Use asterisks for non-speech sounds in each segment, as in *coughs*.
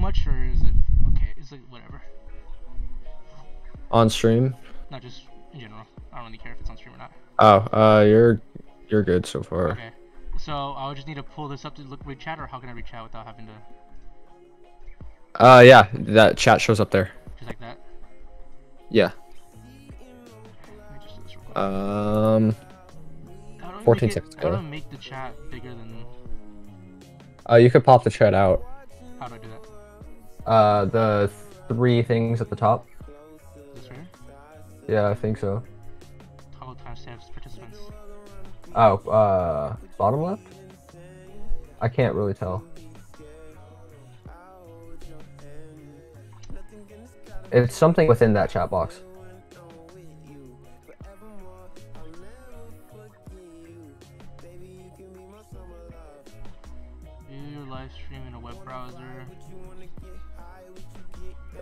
much, or is it okay? Is it whatever? On stream? Not just in general. I don't really care if it's on stream or not. Oh, uh, you're you're good so far. Okay. So I would just need to pull this up to look read chat, or how can I read chat without having to Uh, yeah, that chat shows up there. just like that? Yeah. Let me just do this real quick. Um, How do 14 make it- seconds How do I make the chat bigger than? uh, you could pop the chat out. How do I do that? Uh, the three things at the top. Yeah, I think so. Toggle timestamps participants. Oh, uh, bottom left? I can't really tell. It's something within that chat box.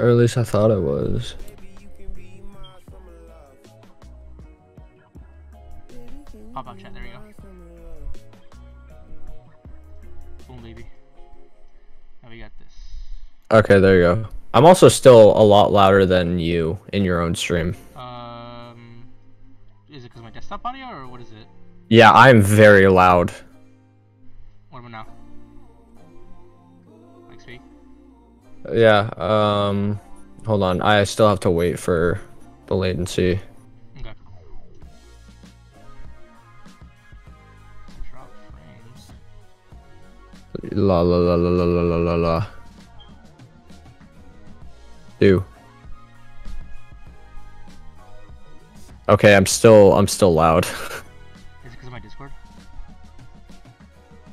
Or at least I thought it was. Pop chat. There we go. Boom, baby. Now we got this. Okay, there you go. I'm also still a lot louder than you in your own stream. Um, is it because my desktop audio or what is it? Yeah, I'm very loud. Yeah. Um, hold on. I still have to wait for the latency. Okay. La la la la la la la la. Do. Okay, I'm still I'm still loud. *laughs* Is it because of my Discord?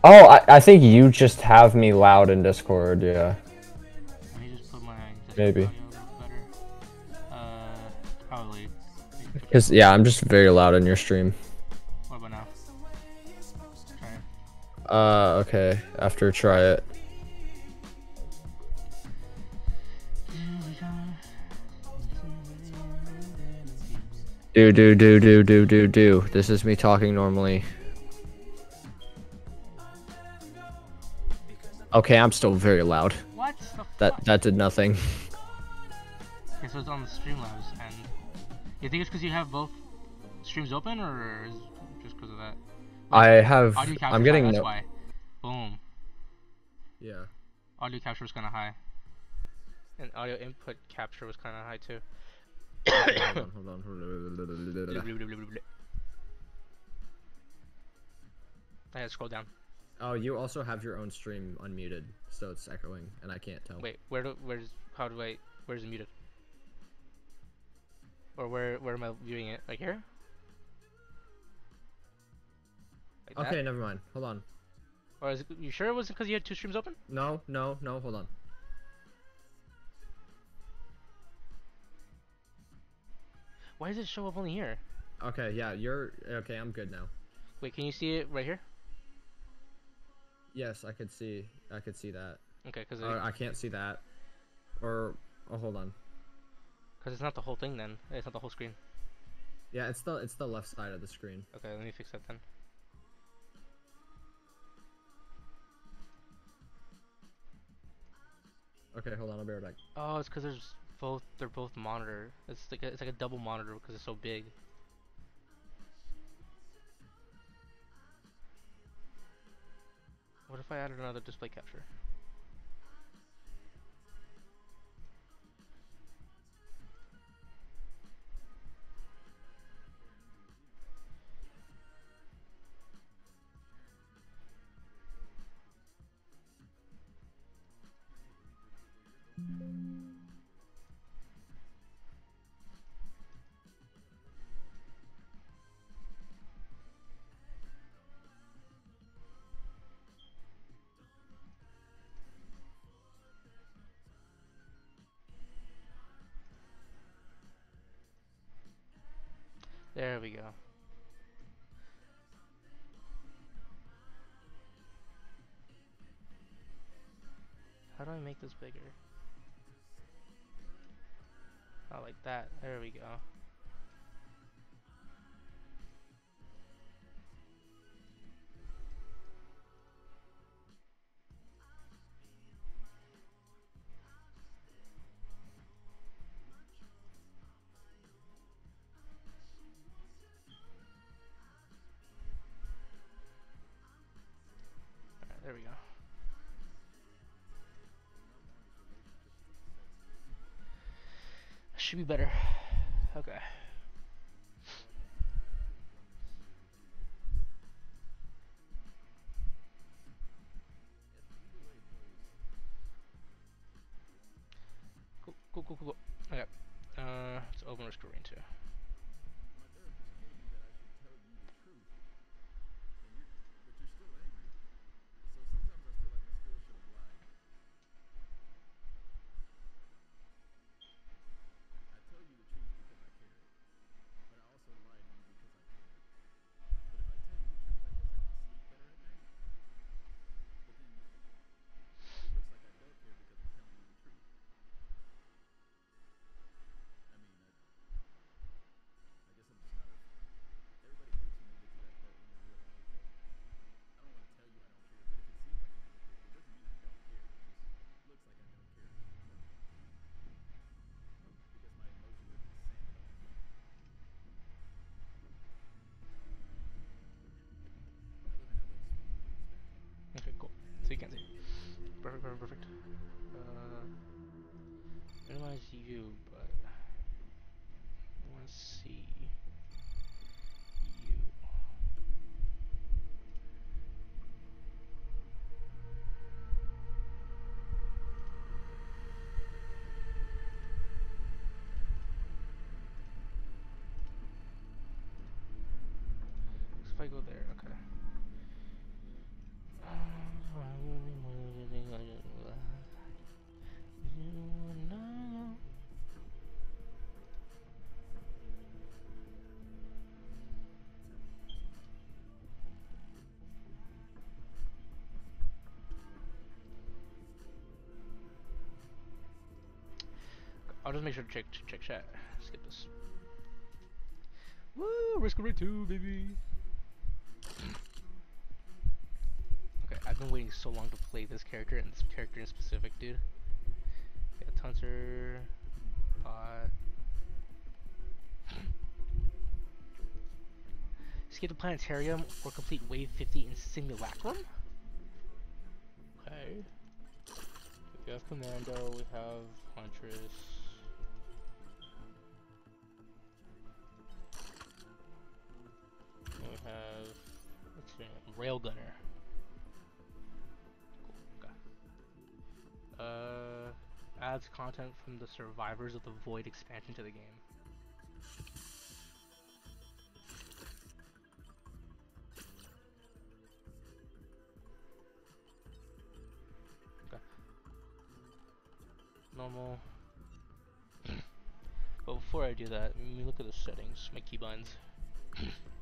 Oh, I, I think you just have me loud in Discord, yeah. Maybe. audio a little better. Uh, probably. Cause yeah, I'm just very loud in your stream. What about now? Uh, okay. After try it. Do do do do do do do. This is me talking normally. Okay, I'm still very loud. That that did nothing. *laughs* Okay, so it's on the Streamlabs, and you think it's because you have both streams open, or is it just because of that? I have. Audio capture I'm getting high, that's no. why. Boom. Yeah. Audio capture was kind of high. And audio input capture was kind of high too. hold on, hold on, hold on. I had to scroll down. Oh, you also have your own stream unmuted, so it's echoing, and I can't tell. Wait, where do where's how do I where's it muted? Or where where am I viewing it? Like here? Like that? Okay, never mind. Hold on. Or is it, you sure it wasn't because you had two streams open? No, no, no. Hold on. Why does it show up only here? Okay, yeah, you're okay. I'm good now. Wait, can you see it right here? Yes, I could see. I could see that. Okay, because Or uh, I can't see that. Or oh, hold on. It's not the whole thing then. It's not the whole screen. Yeah, it's the it's the left side of the screen. Okay, let me fix that then. Okay, hold on. I'll be right back. Oh, it's because there's both. They're both monitor. It's like a, it's like a double monitor because it's so big. What if I added another display capture? Go. How do I make this bigger? Not like that. There we go. Should be better. Okay. If I go there, okay. I'll just make sure to check check chat. Skip this. Woo! Risk rate two, baby. I've been waiting so long to play this character and this character in specific, dude. Yeah, Tunter, Pot. *gasps* Escape the Planetarium or complete Wave 50 in Simulacrum? Okay. We have Commando, we have Huntress. And we have what's her name? Railgunner. Uh, adds content from the Survivors of the Void expansion to the game. Okay. Normal. *coughs* but before I do that, let me look at the settings, my keybinds. *coughs*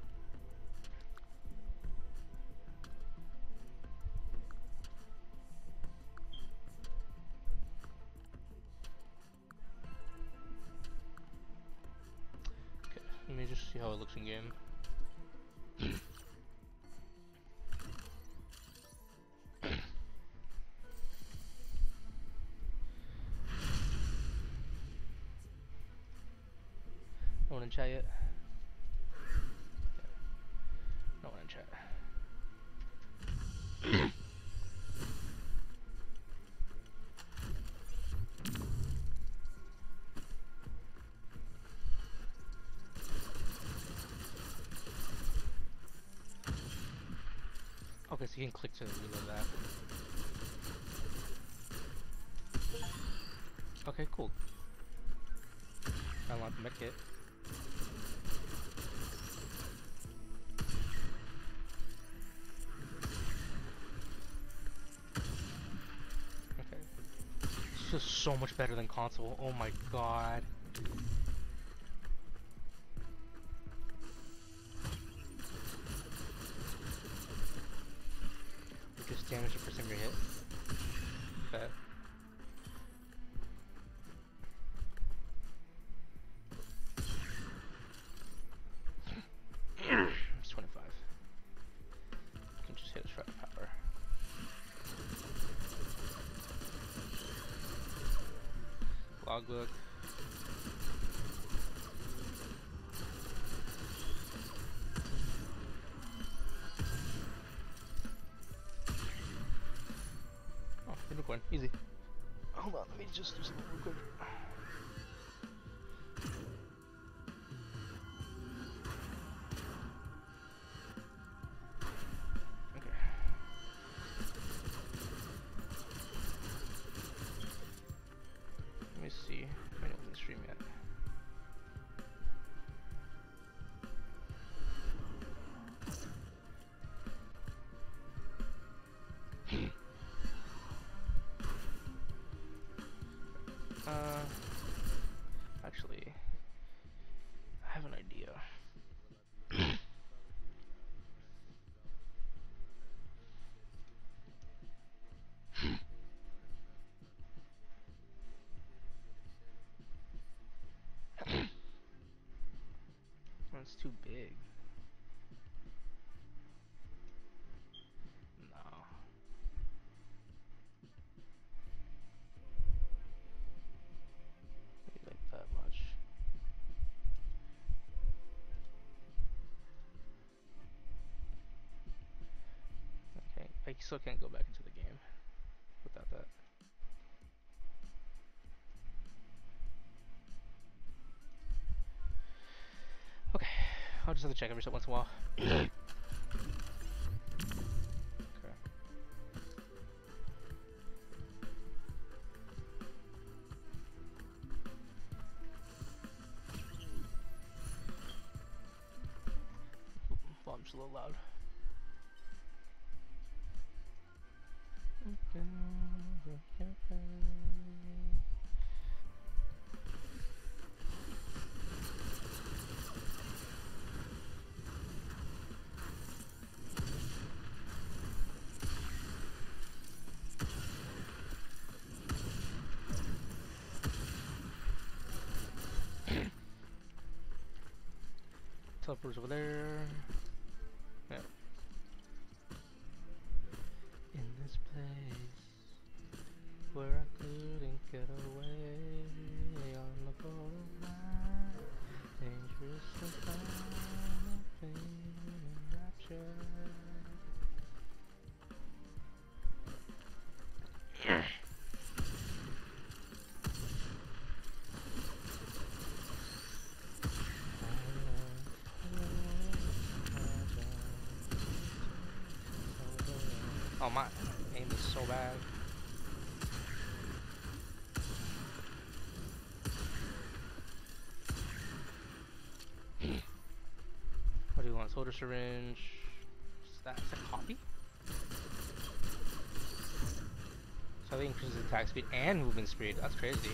how it looks in game. No one in chat Okay, so you can click to reload that. Okay, cool. Unlock the medkit. Okay. It's just so much better than console. Oh my god. Just That's too big. No. Maybe like that much. Okay, I still can't go back into the just have to check every once in a while. *clears throat* Teleport's over there. Oh my aim is so bad. what do you want? Soldier's Syringe. Is that is that copy? So that increases attack speed and movement speed. That's crazy.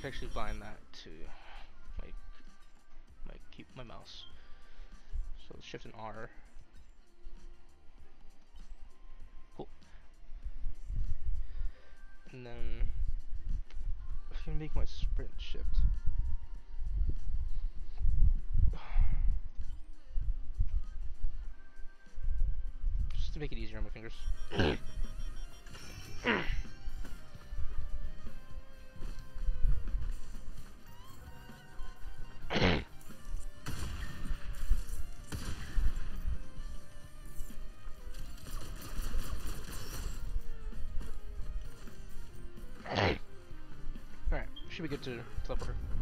Could actually bind that to like like keep my mouse. So shift and R. Cool. And then I can make my sprint shift. Just to make it easier on my fingers. *clears throat* should be good to teleport her.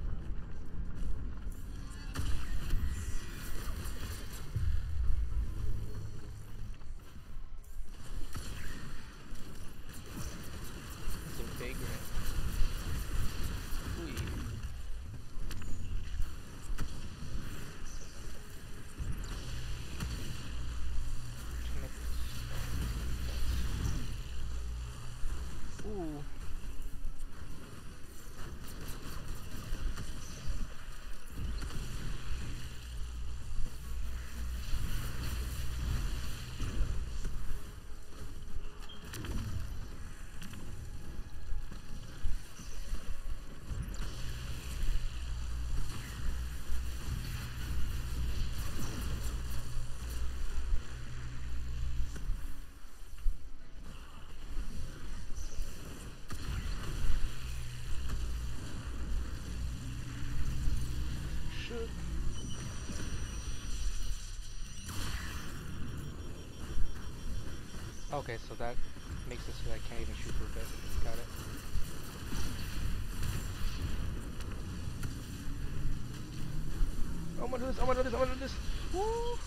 shit. Okay, so that makes it so I can't even shoot for a bit. Got it. I'm gonna do this, I'm gonna do this, I'm gonna do this! Woo!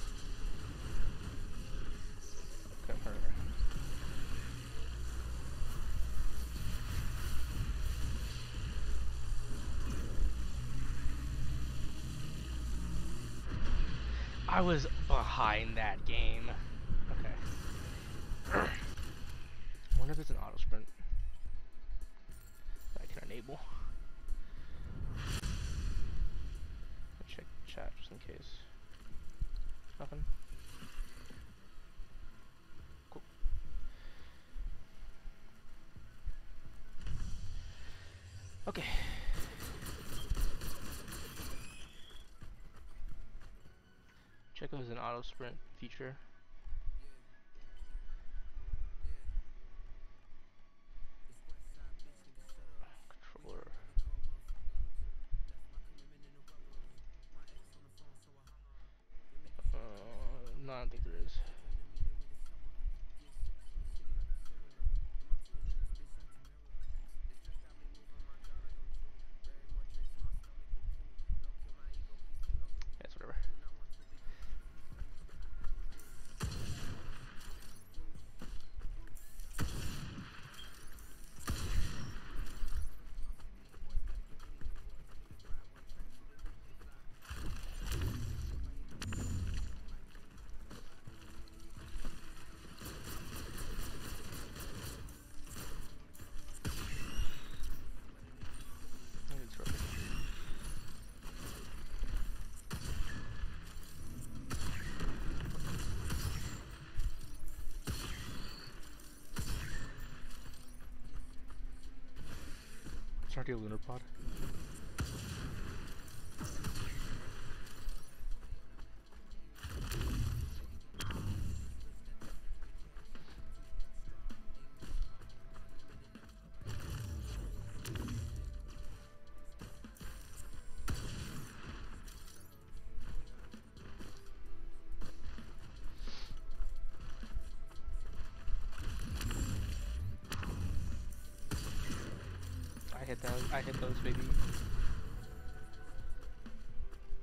Behind that game. Okay. I *clears throat* wonder if it's an auto sprint that I can enable. Check chat just in case. Nothing. Cool. Okay. Check out an auto sprint feature. Your lunar pod. Hit those. I hit those, baby.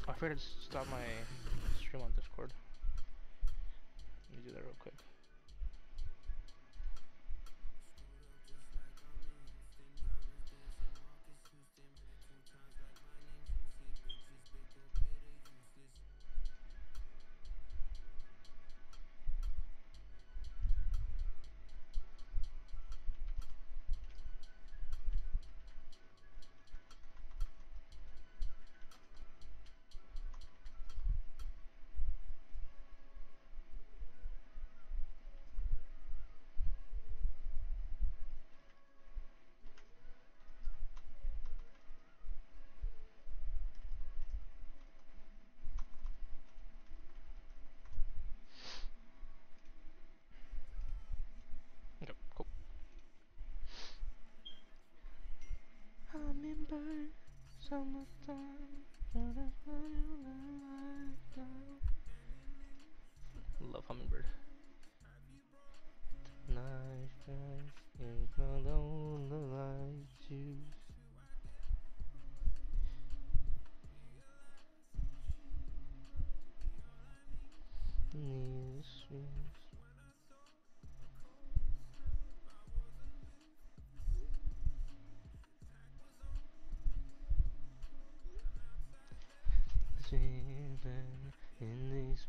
I forgot to stop my stream on Discord. Let me do that real quick. Hummingbird, summertime, Love hummingbird. Nice guys, juice. Need sweet.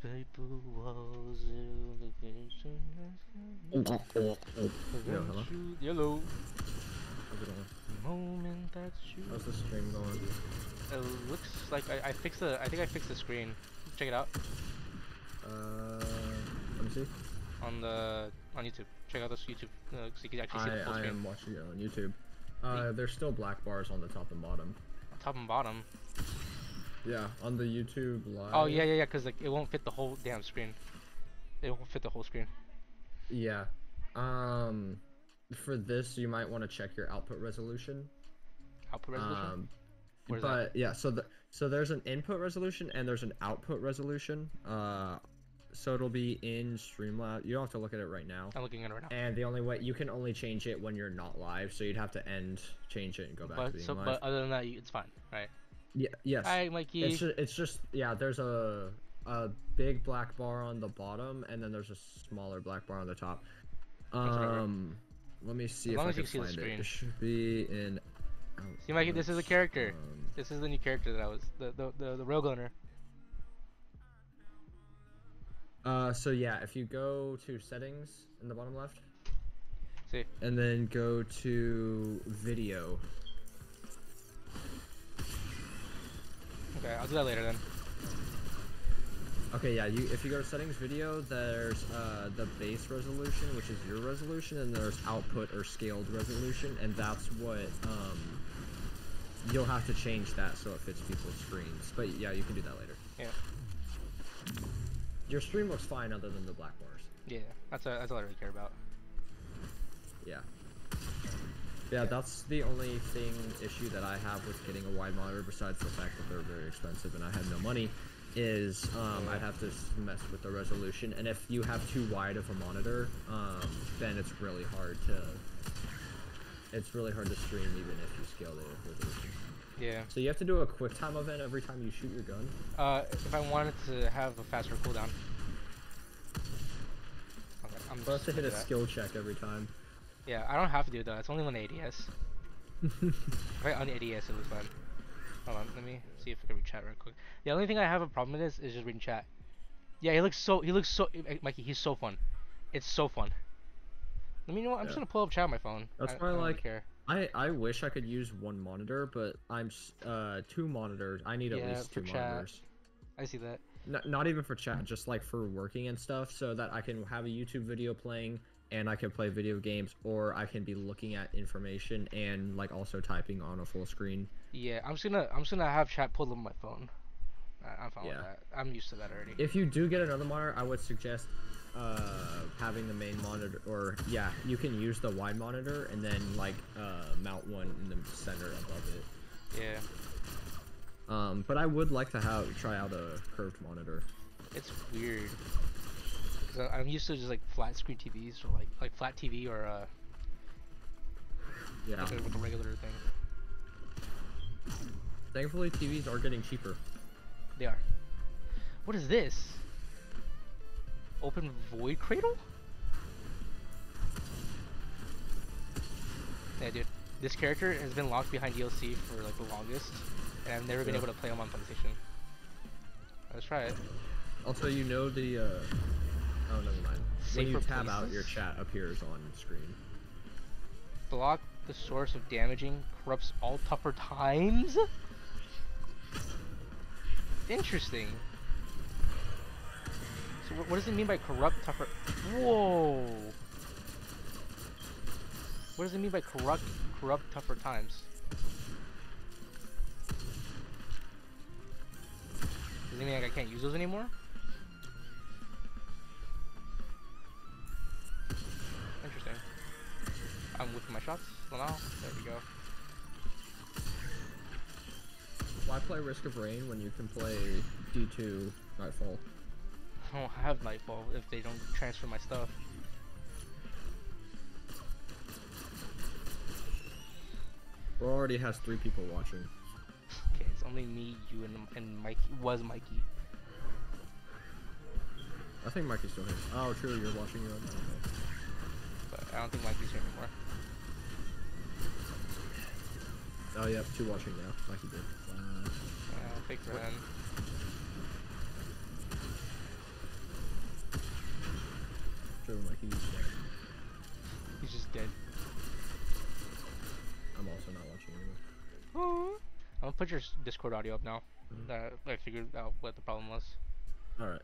Paper walls of the kitchen. Yo, hello? Yellow. How's it going? Moment that you. How's the stream going? It looks like I, I fixed the. I think I fixed the screen. Check it out Uh, let me see. on the on YouTube. Check out this YouTube uh, so you can actually see I, the full I screen. am watching it on YouTube. Uh, there's still black bars on the top and bottom. Top and bottom. Yeah, on the YouTube live. Oh yeah, yeah, yeah. Cause like it won't fit the whole damn screen. It won't fit the whole screen. Yeah. Um, for this, you might want to check your output resolution. Output resolution. Um, Where's that? but yeah, so the so there's an input resolution and there's an output resolution. Uh, so it'll be in Streamlabs. You don't have to look at it right now. I'm looking at it right now. And the only way you can only change it when you're not live, so you'd have to end, change it, and go back to But being so, live. but other than that, you, it's fine, right? Yeah, yes. Hi, Mikey. It's just, it's just yeah. There's a a big black bar on the bottom, and then there's a smaller black bar on the top. Um, let me see As if I can see the find it. screen. It should be in. See, Mikey, this is a character. um, This is the new character that I was the the the, the railgunner. Uh, so yeah, if you go to settings in the bottom left, See, and then go to video. Okay, I'll do that later then. Okay, yeah, you if you go to settings video, there's uh, the base resolution, which is your resolution, and there's output or scaled resolution, and that's what um, you'll have to change that so it fits people's screens. But yeah, you can do that later. Yeah, Your stream looks fine other than the black bars. yeah, that's a, that's all I really care about. Yeah. Yeah, that's the only thing issue that I have with getting a wide monitor, besides the fact that they're very expensive and I have no money, is um, I'd have to mess with the resolution. And if you have too wide of a monitor, um, then it's really hard to it's really hard to stream even if you scale the resolution. Yeah. So you have to do a quick time event every time you shoot your gun. Uh, if I wanted to have a faster cooldown. Okay, I'm have just to hit a that. skill check every time. Yeah, I don't have to do that. It's only on ADS. *laughs* Right on ADS, it was fine. Hold on, let me see if I can read chat real quick. The only thing I have a problem with is is just reading chat. Yeah, he looks so he looks so eh, Mikey. He's so fun. It's so fun. Let me you know. What, I'm just gonna pull up chat on my phone. That's I, why, I really like, care. I, I wish I could use one monitor, but I'm uh two monitors. I need at Yeah, least for two chat. monitors. I see that. N- not even for chat, just like for working and stuff, so that I can have a YouTube video playing and I can play video games, or I can be looking at information and like also typing on a full screen. Yeah, I'm just gonna I'm just gonna have chat pulled up on my phone. I, I'm fine with that. I'm used to that already. If you do get another monitor, I would suggest uh, having the main monitor, or yeah, you can use the wide monitor and then like uh, mount one in the center above it. Yeah, Um, but I would like to have try out a curved monitor. it's weird. Cause I- I'm used to just like flat screen TVs or like like flat TV or uh Yeah. like, a, like a regular thing. Thankfully, TVs are getting cheaper. They are. What is this? Open void cradle? Yeah, dude. This character has been locked behind DLC for like the longest, and I've never been able to play him on PlayStation. Let's try it. Also, you know the. Uh... Oh, never mind. When you tab out, your chat appears on screen. Block the source of damaging corrupts all tougher times? Interesting. So wh- what does it mean by corrupt tougher? Whoa! What does it mean by corrupt corrupt tougher times? Does it mean like I can't use those anymore? I'm whipping my shots. Well now, there we go. Why play Risk of Rain when you can play D2 Nightfall? *laughs* I don't have Nightfall if they don't transfer my stuff. Bro already has three people watching. *laughs* Okay, it's only me, you, and and Mikey. Was Mikey? I think Mikey's still here. Oh, true, you're watching your own. But I don't think Mikey's here anymore. Oh, yeah, two watching now. Mikey did. Uh, Uh, fake friend. true, Mikey's dead. He's just dead. I'm also not watching anymore. I'm gonna put your Discord audio up now. Mhm. Uh, I figured out what the problem was. Alright.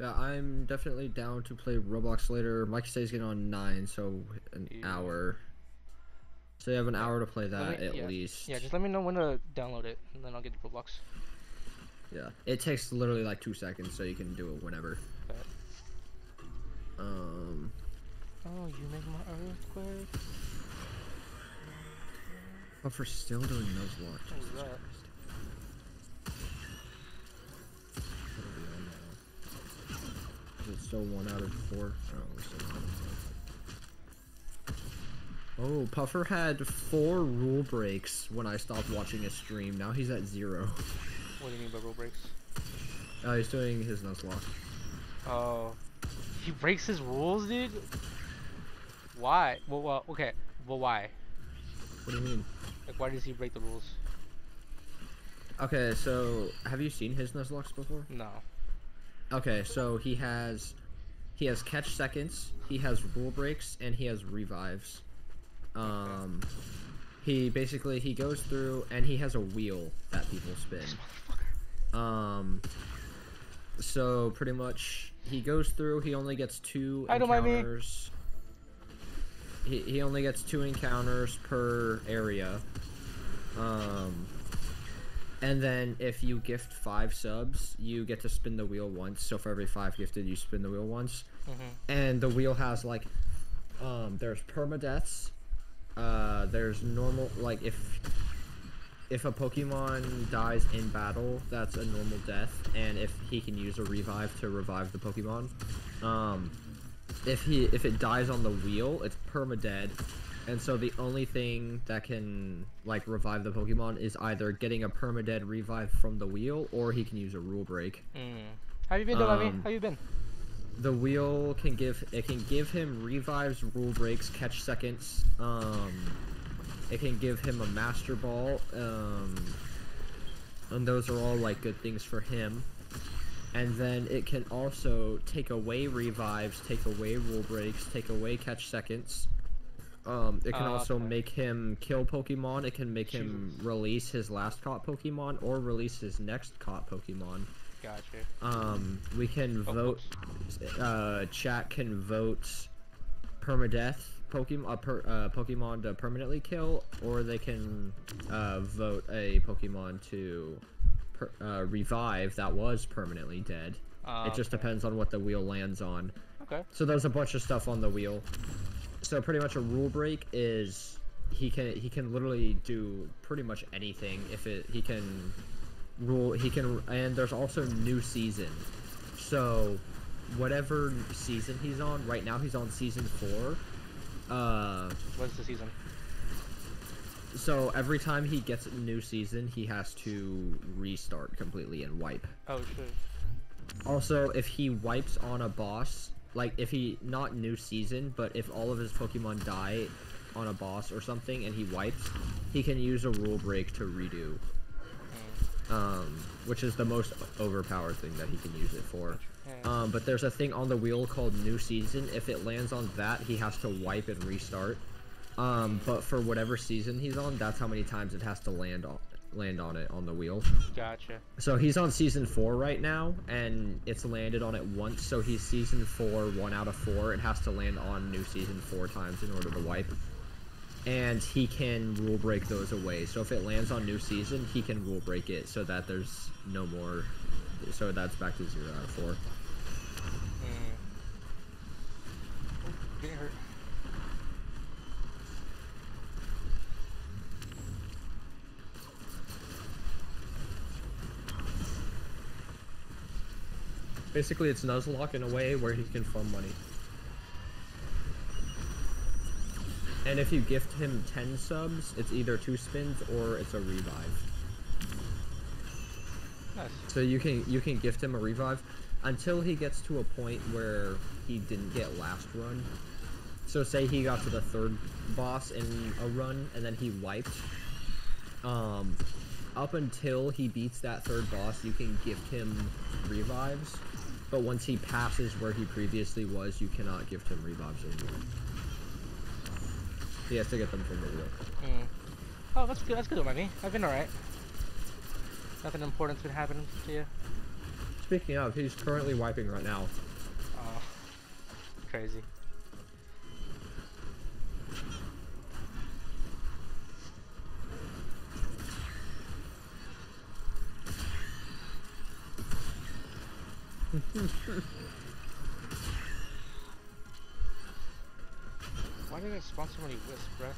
Yeah, I'm definitely down to play Roblox later. Mikey says getting on 9, so an Yeah. hour. So you have an hour to play that me- at yeah. least. Yeah, just let me know when to download it, and then I'll get the Roblox. Yeah. It takes literally like two seconds, so you can do it whenever. Um. Oh, you make my earthquake. But for still doing Nuzlocke. What was that? Christ. What are we on now? Still one out of four. Oh, we're still one out of four. Oh, Puffer had four rule breaks when I stopped watching his stream. Now he's at zero. What do you mean by rule breaks? Uh, he's doing his Nuzlocke. Oh, he breaks his rules, dude. Why? Well, well, okay. Well, why? What do you mean? Like, why does he break the rules? Okay, so have you seen his Nuzlockes before? No. Okay, so he has he has catch seconds, he has rule breaks, and he has revives. Um he basically he goes through and he has a wheel that people spin. Um so pretty much he goes through, he only gets two I don't mind me. encounters. He he only gets two encounters per area. Um and then if you gift five subs, you get to spin the wheel once. So for every five gifted, you spin the wheel once. Mhm. And the wheel has like, um, there's permadeaths. Uh, there's normal like if if a Pokemon dies in battle, that's a normal death, and if he can use a revive to revive the Pokemon, um, if he if it dies on the wheel, it's permadead, and so the only thing that can like revive the Pokemon is either getting a permadead revive from the wheel, or he can use a rule break. Mm. How you been? Um, How you been? The wheel can give it can give him revives, rule breaks, catch seconds. Um, it can give him a master ball. Um, and those are all like good things for him. And then it can also take away revives, take away rule breaks, take away catch seconds. Um, it can Ah, also okay. make him kill Pokemon. It can make him release his last caught Pokemon or release his next caught Pokemon. Gotcha. Um, we can Oh, vote. Uh, chat can vote permadeath Pokemon uh, per, uh, Pokemon to permanently kill, or they can uh, vote a Pokemon to per, uh, revive that was permanently dead. Uh, it just okay. depends on what the wheel lands on. Okay. So there's a bunch of stuff on the wheel. So pretty much a rule break is he can he can literally do pretty much anything if it he can rule he can and there's also new season. So whatever season he's on, right now he's on season 4. Uh What's the season? so every time he gets a new season, he has to restart completely and wipe. Oh shit. Also, if he wipes on a boss, like if he not new season, but if all of his Pokemon die on a boss or something and he wipes, he can use a rule break to redo. Um, which is the most overpowered thing that he can use it for. Um, but there's a thing on the wheel called new season. If it lands on that, he has to wipe and restart. Um, but for whatever season he's on, that's how many times it has to land on land on it on the wheel. Gotcha. So he's on season four right now, and it's landed on it once. So he's season four, one out of four. It has to land on new season four times in order to wipe. And he can rule break those away. So if it lands on new season, he can rule break it so that there's no more. So that's back to zero out of four. Mm. Hurt. Basically, it's Nuzlocke in a way where he can farm money. And if you gift him 10 subs, it's either two spins or it's a revive. Nice. So you can you can gift him a revive until he gets to a point where he didn't get last run. So say he got to the third boss in a run and then he wiped. Um, up until he beats that third boss, you can gift him revives. But once he passes where he previously was, you cannot gift him revives anymore. He has to get them from the wheel. Mm. Oh, that's good. That's good me. I've been alright. Nothing important's been happening to you. Speaking of, he's currently wiping right now. Oh, crazy. *laughs* Why did I spawn so many wisps, bruh?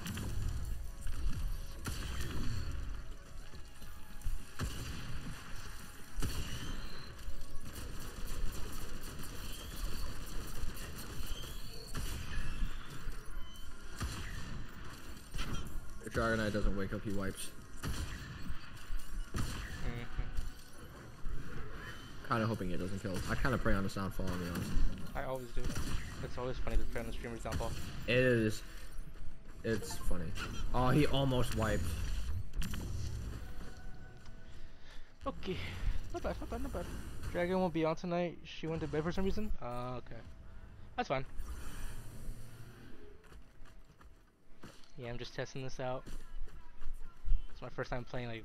If Dragonite doesn't wake up, he wipes. Mm-hmm. Kinda hoping it doesn't kill. I kinda pray on the sound fall, to be honest. I always do. It's always funny to play on the streamer's downfall. It is. It's funny. Oh, he almost wiped. Okay. Not bad, not bad, not bad. Dragon won't be on tonight. She went to bed for some reason. Uh, okay. That's fine. Yeah, I'm just testing this out. It's my first time playing like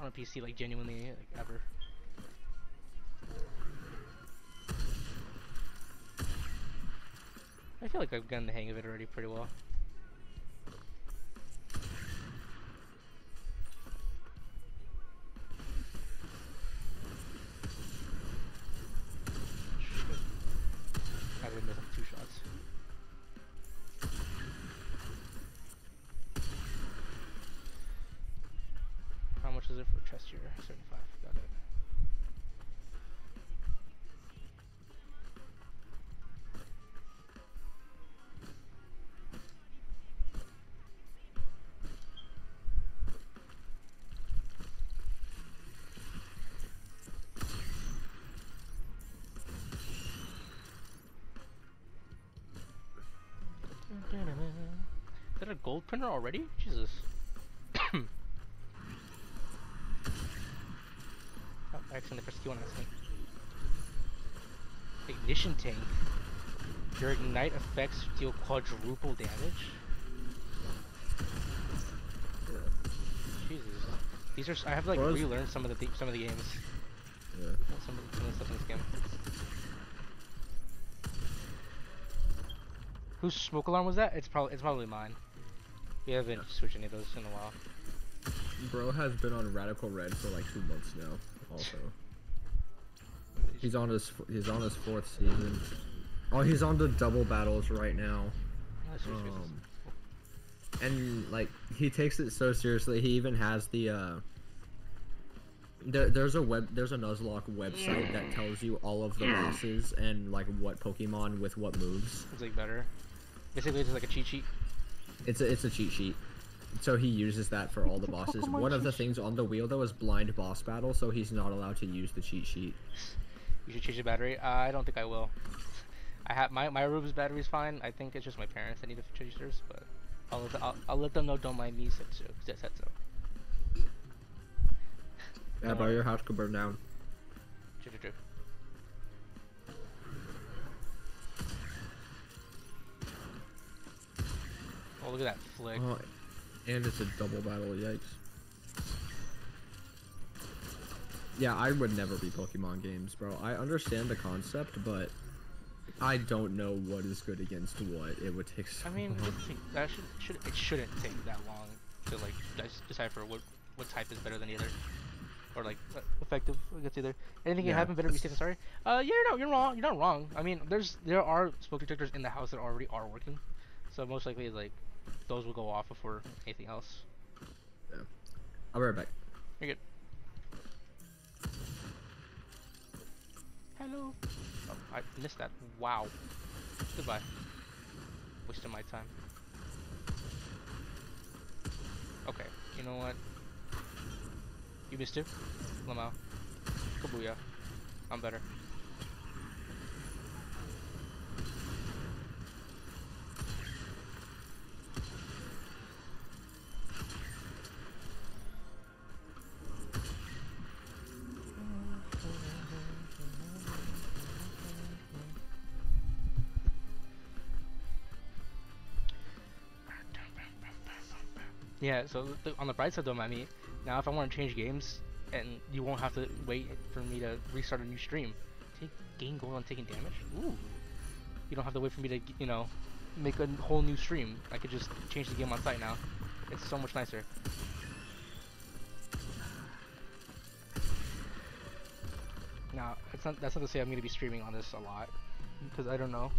on a PC like genuinely like ever. I feel like I've gotten the hang of it already pretty well. Is that a gold printer already? Jesus. *coughs* oh, I accidentally pressed Q on accident. Ignition tank. Your ignite effects deal quadruple damage. Jesus. These are. I have to like relearn some of the some of the games. Yeah. Some of, some of the stuff in this game. Whose smoke alarm was that? It's probably it's probably mine. We haven't switched any of those in a while. Bro has been on Radical Red for like two months now. Also, *laughs* he's on his he's on his fourth season. Oh, he's on the double battles right now. Let's switch faces. Um, and like he takes it so seriously. He even has the uh. There, there's a web there's a Nuzlocke website that tells you all of the bosses and like what Pokemon with what moves. It's like better. Basically, it's like a cheat sheet. It's a it's a cheat sheet. So he uses that for all the bosses. Pokemon One of the things on the wheel though is blind boss battle, so he's not allowed to use the cheat sheet. You should change the battery. Uh, I don't think I will. I have my my room's battery's fine. I think it's just my parents that need to change theirs, but I'll let, the, I'll, I'll let them know. Don't mind me, said so. 'cause I said so. Yeah, Don't bro, worry. your house could burn down. True, true, true. Oh, look at that flick. Oh, and it's a double battle. Yikes. Yeah, I would never be Pokemon games, bro. I understand the concept, but I don't know what is good against what. It would take so I mean, long. that should, should it shouldn't take that long to like decipher what what type is better than the other, or like uh, effective against either. Anything can Yeah, happen. Better be safe than sorry. Uh, yeah, no, you're wrong. You're not wrong. I mean, there's there are smoke detectors in the house that already are working, so most likely like those will go off before anything else. Yeah. I'll be right back. You're good. Hello. Oh, I missed that. Wow. Goodbye. Wasting my time. Okay, you know what? You missed it. Lamau. Kabuya. I'm better. Yeah, so on the bright side though, Mammy, now if I want to change games, and you won't have to wait for me to restart a new stream. Take gain gold on taking damage? Ooh. You don't have to wait for me to, you know, make a whole new stream. I could just change the game on site now. It's so much nicer. Now, it's not, that's not to say I'm going to be streaming on this a lot, because I don't know.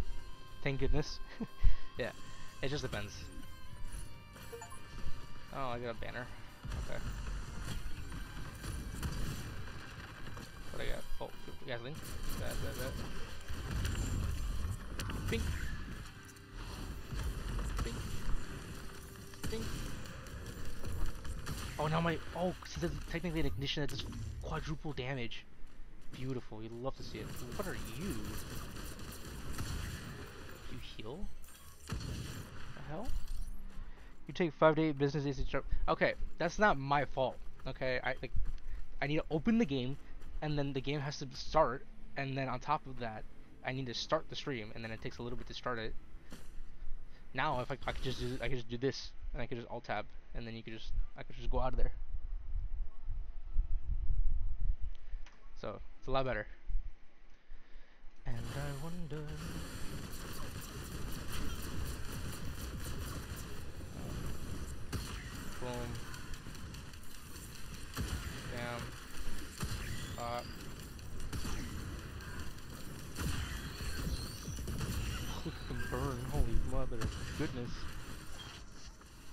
Thank goodness. *laughs* yeah, it just depends. Oh, I got a banner. Okay. What I got? Oh, gasoline. That, that, that. Pink. Pink. Pink. Oh, now my oh, since it's technically an ignition that does quadruple damage. Beautiful. You'd love to see it. What are you? You heal? The hell? You take five to eight business days to jump. Okay, that's not my fault. Okay, I like, I need to open the game, and then the game has to start, and then on top of that, I need to start the stream, and then it takes a little bit to start it. Now, if I, I could just do, I could just do this, and I could just alt tab, and then you could just, I could just go out of there. So it's a lot better. And I wonder. Boom. Bam. Pop. Look at them burn. Holy mother of goodness.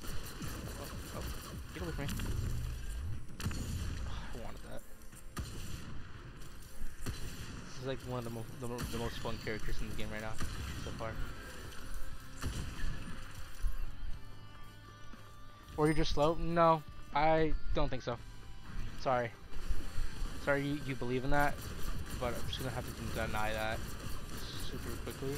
Oh, oh. Get away from me. I wanted that. This is like one of the, mo the, mo the most fun characters in the game right now, so far. Or you're just slow? No, I don't think so. Sorry. Sorry you, you believe in that, but I'm just gonna have to deny that super quickly.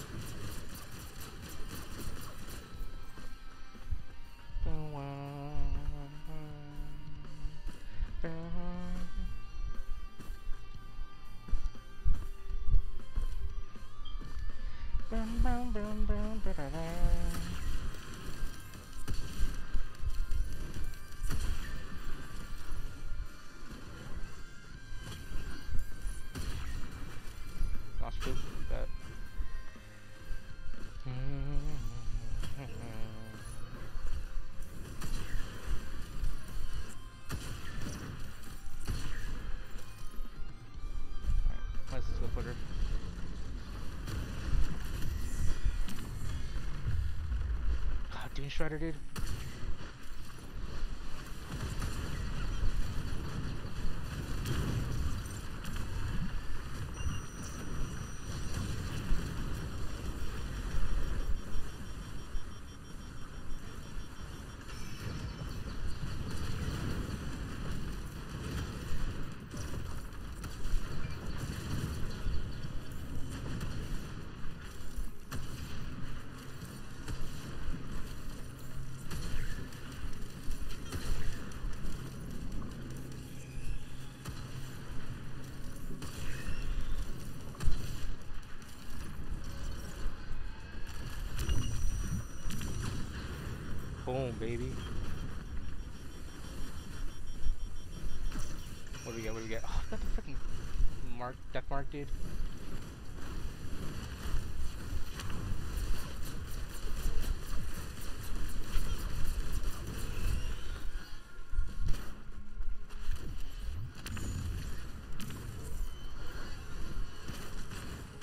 shredded Boom, baby. What do we get? What do we get? Oh, got the freaking mark, death mark, dude.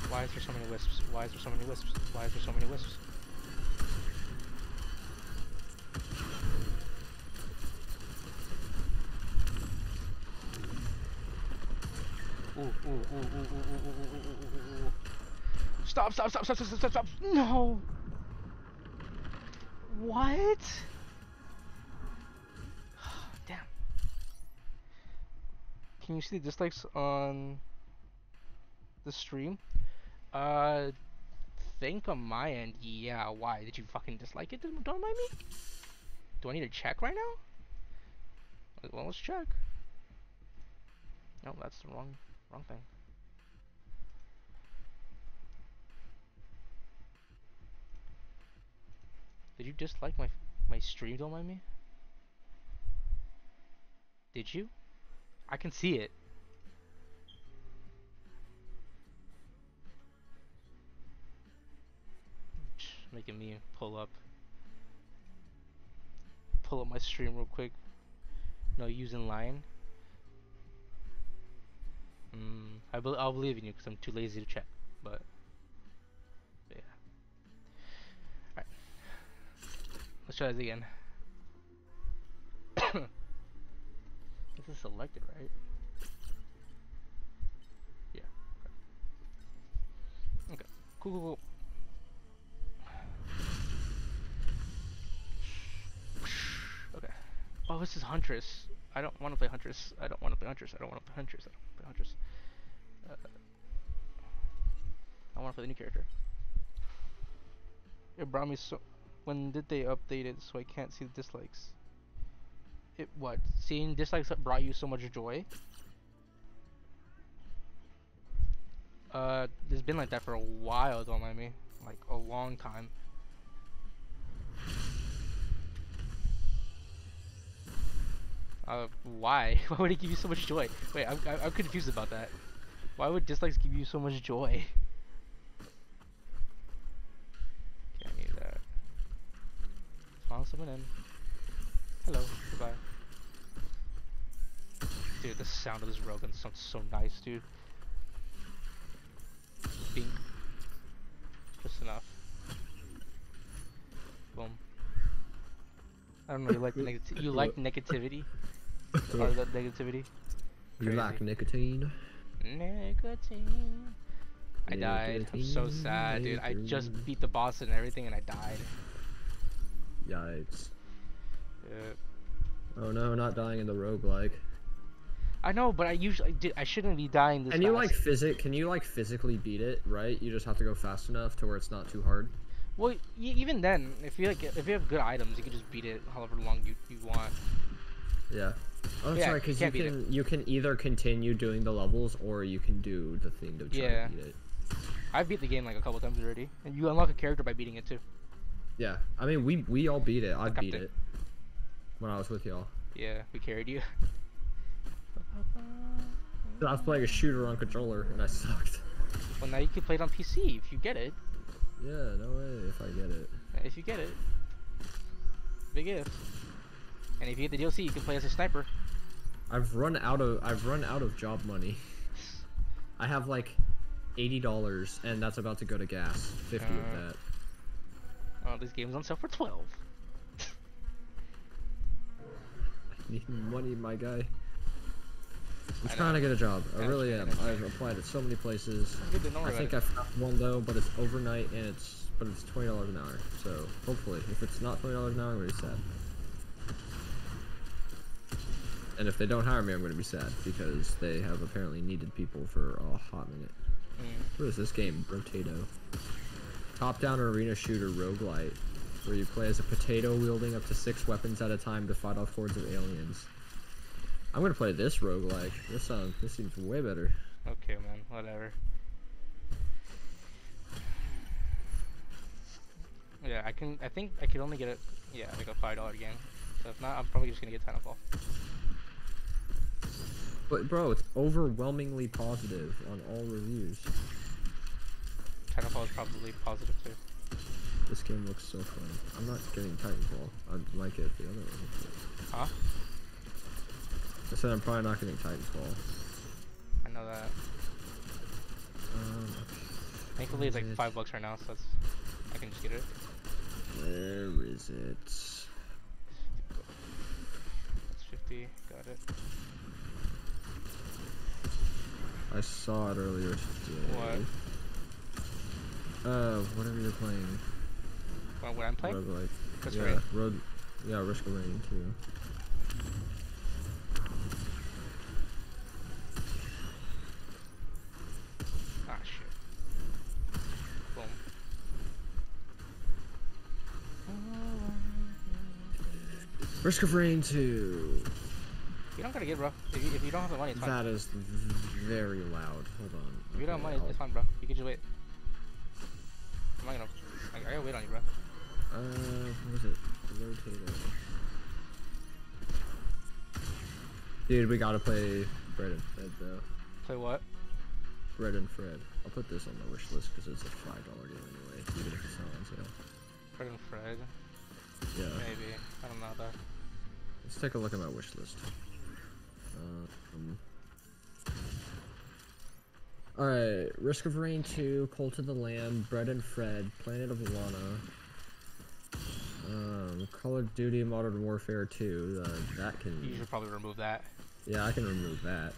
Why is there so many wisps? Why is there so many wisps? Why is there so many wisps? Stop, stop, stop, stop, stop, stop. No. What? *sighs* Damn. Can you see the dislikes on the stream? Uh, think on my end, yeah. Why? Did you fucking dislike it? Don't mind me. Do I need to check right now? Well, let's check. No, that's the wrong wrong thing. You dislike my my stream? Don't mind me. Did you? I can see it. Making me pull up pull up my stream real quick. No, using line. Mm, I be I'll believe in you because I'm too lazy to check. But Let's try this again. *coughs* this is selected, right? Yeah. Okay. Cool, cool, cool. Okay. Oh, this is Huntress. I don't want to play Huntress. I don't want to play Huntress. I don't want to play Huntress. I don't play Huntress. Uh, I want to play the new character. It brought me so. When did they update it so I can't see the dislikes? It what? Seeing dislikes that brought you so much joy? Uh, it's been like that for a while. Don't mind me. Like a long time. Uh, why? *laughs* Why would it give you so much joy? Wait, I'm, I'm I'm confused about that. Why would dislikes give you so much joy? Okay, I need that. Spawn someone in. Hello, goodbye. Dude, the sound of this Rogan sounds so nice, dude. Bink. Just enough. Boom. I don't know. You like *laughs* negati- you like negativity *laughs* or the negativity? You like nicotine? Nicotine. I died. I'm so sad, dude. I just beat the boss and everything, and I died. Yikes. Uh, Oh no, not dying in the roguelike. I know, but I usually. I shouldn't be dying this Can you fast. like physic? Can you like physically beat it? Right? You just have to go fast enough to where it's not too hard. Well, y- even then, if you like, if you have good items, you can just beat it however long you, you want. Yeah. Oh, that's Yeah, right. Because you can you can either continue doing the levels or you can do the thing to try Yeah. to beat it. I've beat the game like a couple times already, and you unlock a character by beating it too. Yeah. I mean, we we all beat it. I beat it when I was with y'all. Yeah, we carried you. I was playing a shooter on controller and I sucked. Well, now you can play it on PC if you get it. Yeah. No way. If I get it. If you get it, big if. And if you get the DLC, you can play as a sniper. I've run out of I've run out of job money. *laughs* I have like eighty dollars, and that's about to go to gas. Fifty Uh, of that. Oh, this game's on sale for twelve. I *laughs* need money, my guy. I'm trying to get a job. I really am. I've applied at so many places. Good to know I think. I found one though, but it's overnight and it's but it's twenty dollars an hour. So hopefully, if it's not twenty dollars an hour, I'm gonna be sad. And if they don't hire me, I'm gonna be sad because they have apparently needed people for a hot minute. Mm. What is this game? Brotato. Top-down arena shooter roguelite, where you play as a potato wielding up to six weapons at a time to fight off hordes of aliens. I'm gonna play this roguelike. This sounds this seems way better. Okay, man. Whatever. Yeah, I can. I think I could only get it. Yeah, like a five dollar game. So if not, I'm probably just gonna get Titanfall. But bro, it's overwhelmingly positive on all reviews. Titanfall is probably positive too. This game looks so fun. I'm not getting Titanfall. I'd like it if the other one. Huh? I said I'm probably not getting Titanfall. I know that. Um, Thankfully, it's like it- five bucks right now, so that's I can just get it. where is it? It's fifty. Got it. I saw it earlier today. What? Uh, whatever you're playing. Well, what I'm playing? Roguelike. Risk yeah, Rain? Road. Yeah, Risk of Rain too. Ah shit. Boom. Risk of Rain 2. You don't gotta get, bro. If you, if you don't have the money, it's fine. That is very loud. Hold on. If you don't have money, it's fine, bro. You can just wait. I'm not gonna. I, I gotta wait on you, bro. Uh, what was it? Brotato. Dude, we gotta play Bread and Fred though. Play what? Bread and Fred. I'll put this on my wish list because it's a five dollar game anyway, even if it's not on sale. Fred and Fred? Yeah. Maybe. I don't know though. Let's take a look at my wish list. Um, Alright, Risk of Rain 2, Cult of the Lamb, Bread and Fred, Planet of Lana, um, Call of Duty Modern Warfare 2, uh, that You should probably remove that. yeah, I can remove that.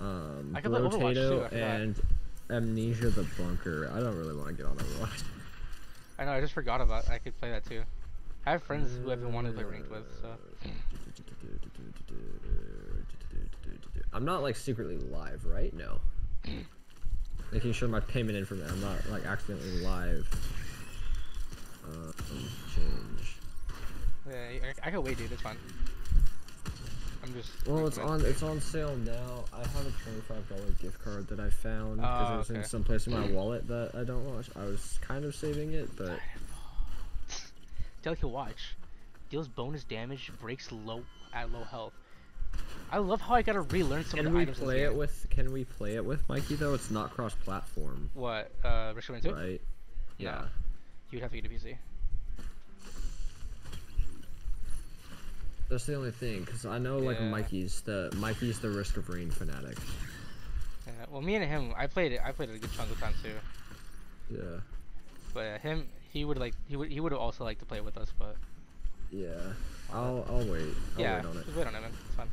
Um, I could play Overwatch too, I Brotato forgot. and Amnesia the Bunker. I don't really want to get on Overwatch. *laughs* I know. I just forgot about. I could play that too. I have friends who I've been wanting to play ranked with, so. I'm not like secretly live, right? No. Making sure my payment information. I'm not like accidentally live. Uh, change. Yeah, I, I can wait, dude. It's fine. I'm just. Well, it's on. It's on sale now. I have a twenty-five dollar gift card that I found because Oh, it was in some place in my wallet that I don't watch. I was kind of saving it, but *laughs* Delicate watch. Deals bonus damage, breaks low at low health. I love how I gotta relearn some of can the we items. in this play it with? Can we play it with Mikey though? It's not cross-platform, What? Uh, Risk of Rain 2? right? No. Yeah. You'd have to get a PC. That's the only thing, because I know like Yeah. Mikey's the Mikey's the Risk of Rain fanatic. Yeah, well, me and him, I played it. I played it a good chunk of time too. Yeah. But uh, him, he would like, he would, he would also like to play with us. But Yeah. I'll I'll wait. I'll yeah, wait on it. just wait on it, man. It's fine.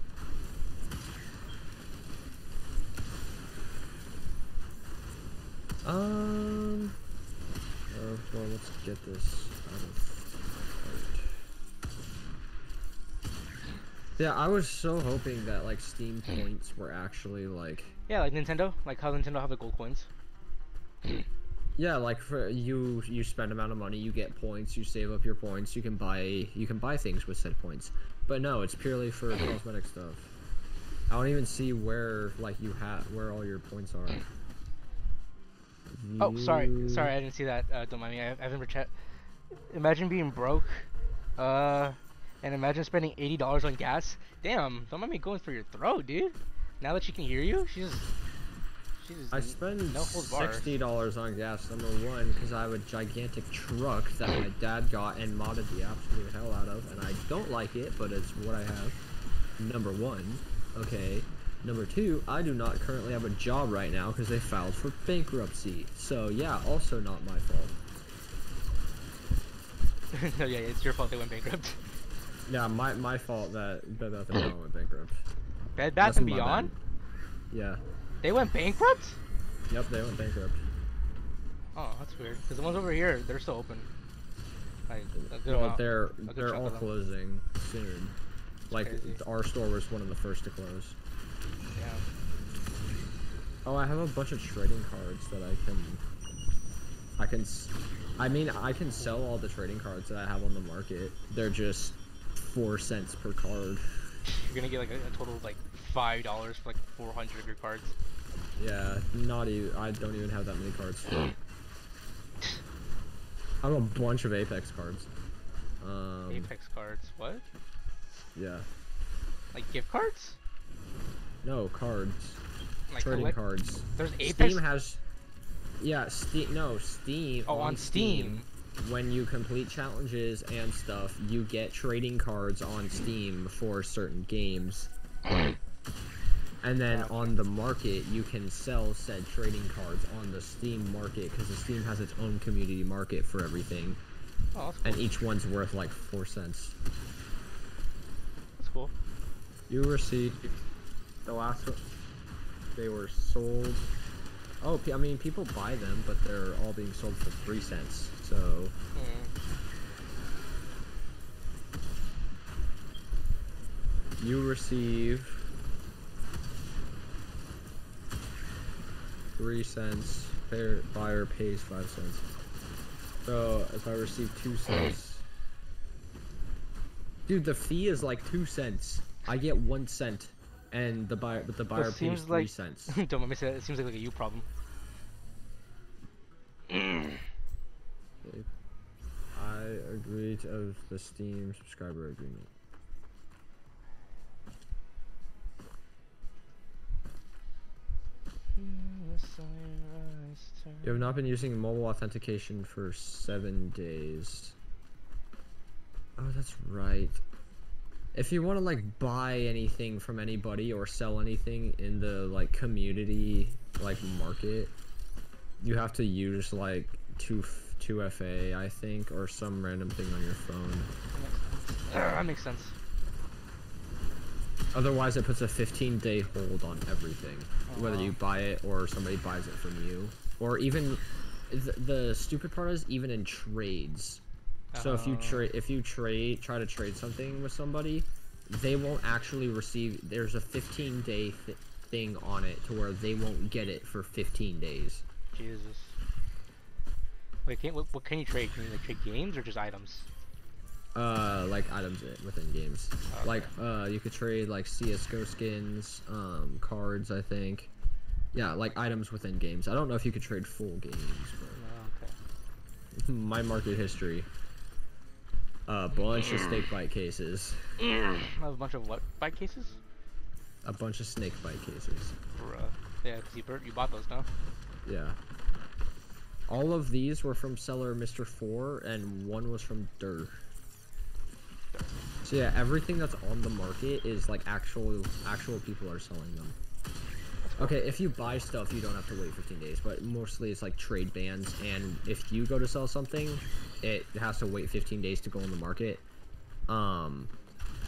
Um. Uh, well, let's get this out of. out. Yeah, I was so hoping that like Steam points were actually like. Yeah, like Nintendo, like how Nintendo have the gold coins. Yeah, like for you, you spend amount of money, you get points, you save up your points, you can buy, you can buy things with said points. But no, it's purely for cosmetic stuff. I don't even see where like you have where all your points are. Oh, sorry, sorry, I didn't see that. Uh, don't mind me. I, I haven't chat. Imagine being broke, uh, and imagine spending eighty dollars on gas. Damn, don't mind me going for your throat, dude. Now that she can hear you, she's just, she's I spend no sixty dollars on gas. Number one, because I have a gigantic truck that my dad got and modded the absolute hell out of, and I don't like it, but it's what I have. Number one, okay. Number two, I do not currently have a job right now because they filed for bankruptcy. So yeah, also not my fault. *laughs* no, yeah, it's your fault they went bankrupt. Yeah, my my fault that Bed Bath and Beyond went bankrupt. Bed Bath That's and my bad. Beyond, Yeah. they went bankrupt. Yep, they went bankrupt. Oh, that's weird. Cause the ones over here, they're still open. Like, Well, they're they're all closing soon. Like our store was one of the first to close. Yeah. Oh, I have a bunch of trading cards that I can. I can. I mean, I can sell all the trading cards that I have on the market. They're just four cents per card. You're gonna get like a, a total of like five dollars for like 400 of your cards. Yeah, not even. I don't even have that many cards. *clears throat* I have a bunch of Apex cards. Um, Apex cards. What? Yeah. Like gift cards? No cards. Like trading collect- cards. There's Apex. Steam has. Yeah, Steam. No, Steam. Oh, on Steam. When you complete challenges and stuff, you get trading cards on Steam for certain games. And then Gotcha. on the market, you can sell said trading cards on the Steam market because the Steam has its own community market for everything, Oh, that's cool. and each one's worth like four cents. That's cool. You received the last one. They were sold. Oh, I mean, people buy them, but they're all being sold for three cents. So Mm. you receive three cents. Payer, buyer pays five cents. So if I receive two cents, dude, the fee is like two cents. I get one cent, and the buyer, but the buyer pays seems three like- cents. *laughs* Don't let me say that. It seems like, like a you problem. *clears throat* I agree to of the Steam subscriber agreement. You have not been using mobile authentication for seven days. Oh, that's right. If you want to like buy anything from anybody or sell anything in the like community like market, you have to use like two two FA I think or some random thing on your phone. that makes sense. Otherwise, it puts a 15 day hold on everything, Oh, whether wow. you buy it or somebody buys it from you, or even th- the stupid part is even in trades, So if you Oh. trade, if you trade, try to trade something with somebody, they won't actually receive. There's a 15 day th- thing on it to where they won't get it for 15 days. Jesus. Wait, can what, what can you trade? Can you like trade games or just items? Uh, like items within games. Okay. Like, uh, you could trade like CS:GO skins, um, cards. I think. Yeah, like items within games. I don't know if you could trade full games, but No, okay. *laughs* my market history. A bunch of snake bite cases. Mm. A bunch of what bite cases? A bunch of snake bite cases. Bruh. Yeah, cause you, you bought those, no? Yeah. All of these were from seller Mr. Four, and one was from Dur. So yeah, everything that's on the market is like actual actual people are selling them. Okay, if you buy stuff, you don't have to wait 15 days, but mostly it's like trade bans, and if you go to sell something, it has to wait 15 days to go on the market. Um,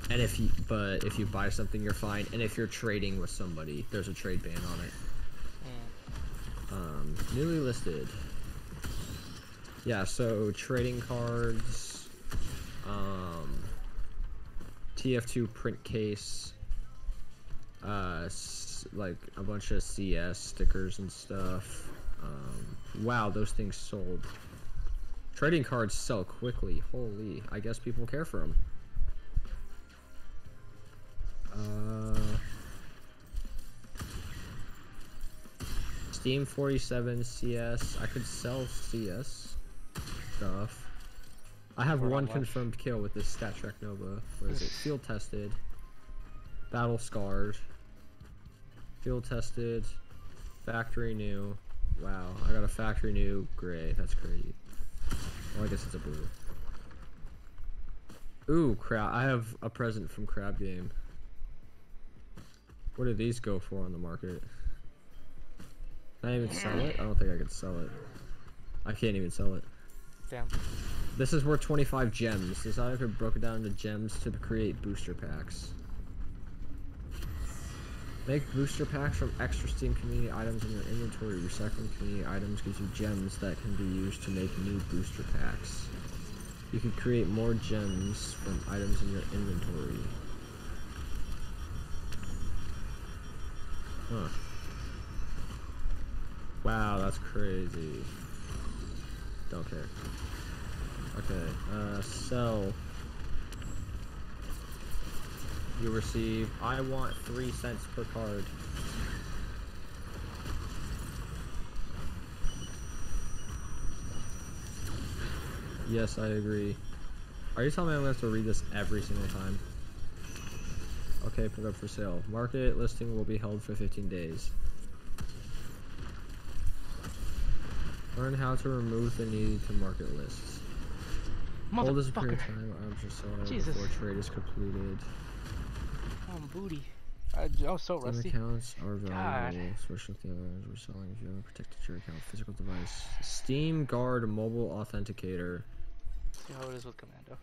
and if you, but if you buy something, you're fine, and if you're trading with somebody, there's a trade ban on it. Mm. Um, newly listed. Yeah, so trading cards, um, TF2 print case, uh, like a bunch of CS stickers and stuff. Um, wow, those things sold. Trading cards sell quickly. Holy, I guess people care for them. Uh, Steam 47 CS. I could sell CS stuff. I have one confirmed kill with this StatTrak Nova. What is it? Field tested. Battle scarred. Field tested. Factory new. Wow, I got a factory new gray. That's crazy. Well, I guess it's a blue. Ooh, crap. I have a present from Crab Game. What do these go for on the market? Can I even sell it? I don't think I can sell it. I can't even sell it. Damn. This is worth 25 gems. Designer could broke it down into gems to create booster packs. Make booster packs from extra Steam community items in your inventory. Recycling community items gives you gems that can be used to make new booster packs. You can create more gems from items in your inventory. Huh. Wow, that's crazy. Don't care. Okay, uh, sell. You receive, I want three cents per card. Yes, I agree. Are you telling me I'm gonna have to read this every single time? Okay, put up for sale. Market listing will be held for 15 days. Learn how to remove the need to market lists. Hold this period of time. I'm just selling before trade is completed. Oh, booty. I, I was so Some rusty. accounts are valuable, especially if the others we're selling. If you have a protected your account, physical device, Steam Guard mobile authenticator. See how it is with Commando.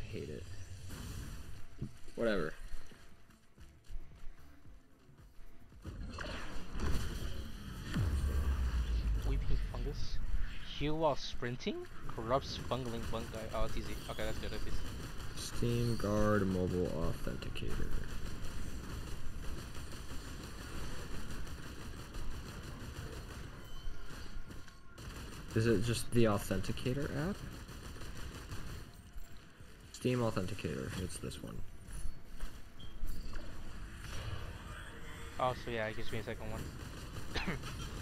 I hate it. Whatever. Weeping fungus. Heal while sprinting? Corrupts bungling bunk guy. Oh, it's easy. Okay, that's good. That's easy. Steam Guard mobile authenticator. Is it just the authenticator app? Steam authenticator. It's this one. Oh, so yeah, it gives me a second one. *coughs* *coughs*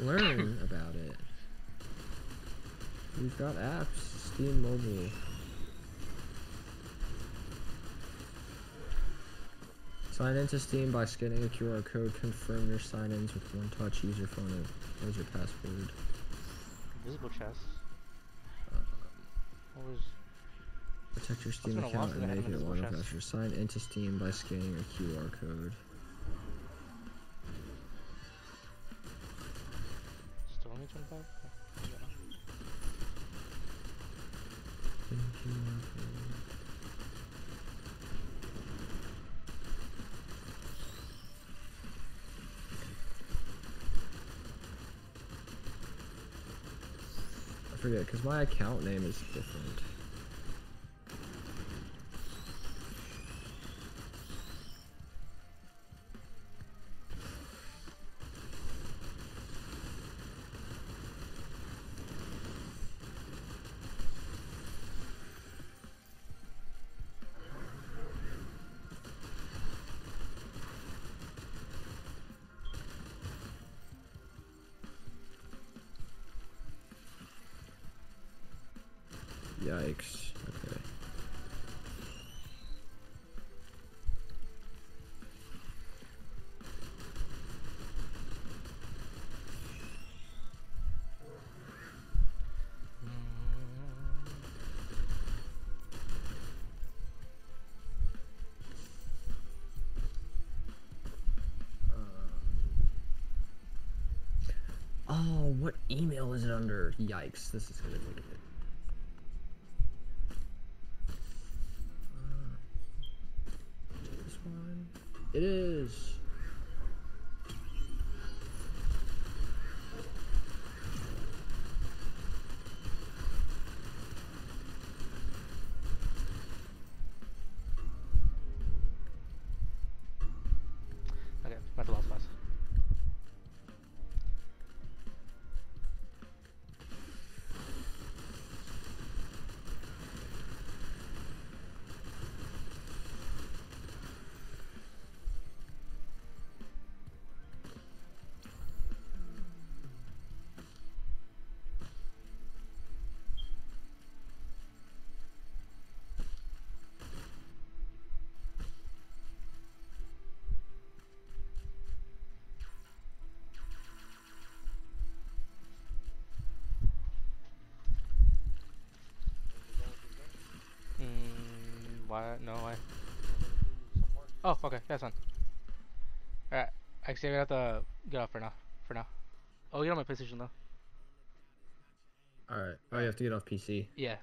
Learn about it. We've got apps. Steam mobile. Sign into Steam by scanning a QR code. Confirm your sign-ins with one-touch. Use your phone. There's your password. Invisible chest. Uh, What was? protect your Steam been a while account and make it one chest. faster. Sign into Steam by scanning a QR code. I forget, because my account name is different. Yikes. Okay. Uh. Oh, what email is it under? Yikes, this is gonna take Why? No, why? Oh, okay, that's fine. Alright, actually, I have to get off for now. For now. Oh, you're on my PlayStation though. Alright. Oh, you have to get off PC. Yeah.